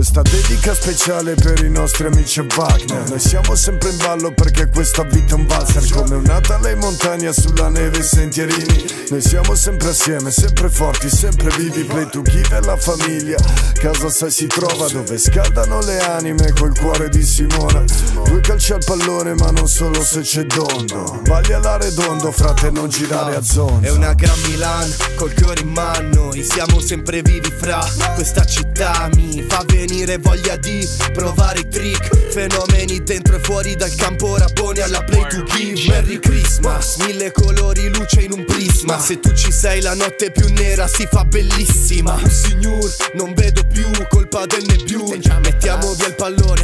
Questa dedica speciale per i nostri amici Wagner Noi siamo sempre in ballo perché questa vita è un valzer. Come un Natale in montagna sulla neve e sentierini. Noi siamo sempre assieme, sempre forti, sempre vivi. Play to give e la famiglia. Casa sai si trova dove scaldano le anime col cuore di Simona Due calci al pallone ma non solo se c'è dondo. Baglia la redondo frate non girare a zona È una gran Milan col cuore in mano Noi siamo sempre vivi fra questa città Mi fa venire voglia di provare i trick. Fenomeni dentro e fuori dal campo Raponi alla play to give. Merry Christmas Mille colori luce in un prisma. Se tu ci sei la notte più nera si fa bellissima. Signor non vedo più colpa del nebbiun Mettiamo via il pallone